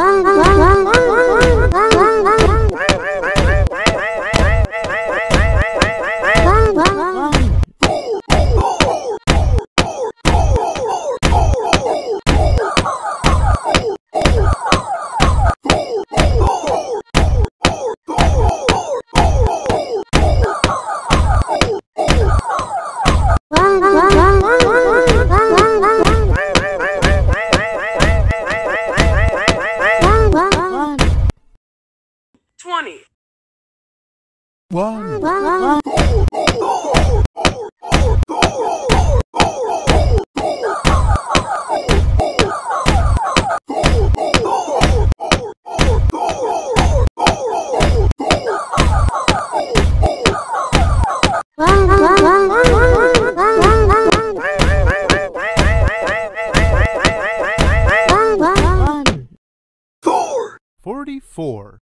ワンワンワンワン One. Forty-four.